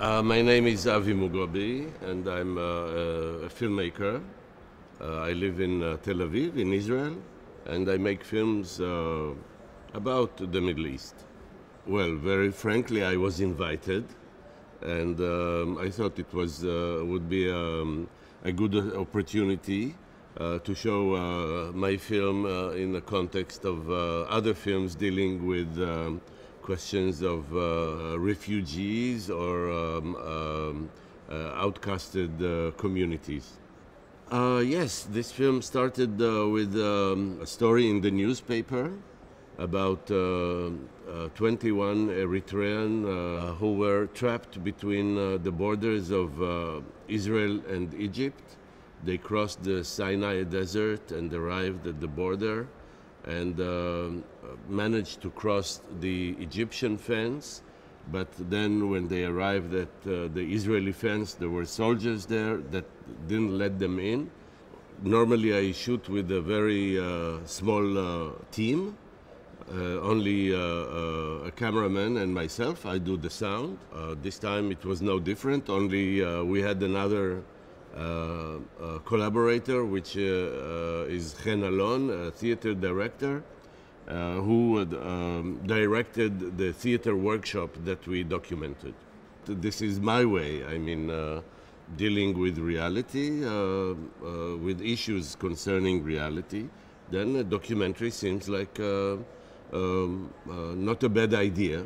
Uh, my name is Avi Mograbi, and I'm uh, a filmmaker. Uh, I live in uh, Tel Aviv, in Israel, and I make films uh, about the Middle East. Well, very frankly, I was invited, and um, I thought it was uh, would be um, a good opportunity uh, to show uh, my film uh, in the context of uh, other films dealing with um, questions of uh, refugees or um, um, uh, outcasted uh, communities. Yes, this film started with um, a story in the newspaper about uh, uh, 21 Eritrean who were trapped between the borders of Israel and Egypt. They crossed the Sinai Desert and arrived at the border and uh, managed to cross the Egyptian fence. But then, when they arrived at uh, the Israeli fence, there were soldiers there that didn't let them in. Normally, I shoot with a very uh, small uh, team, uh, only uh, a cameraman and myself. I do the sound. This time it was no different, only we had another collaborator, which uh, uh, is Chen Alon, a theater director, uh, who um, directed the theater workshop that we documented. This is my way. I mean, uh, dealing with reality, uh, uh, with issues concerning reality, then a documentary seems like uh, um, uh, not a bad idea.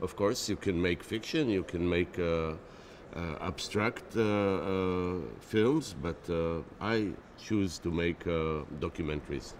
Of course, you can make fiction, you can make uh, uh, abstract uh, uh, films, but uh, I choose to make uh, documentaries.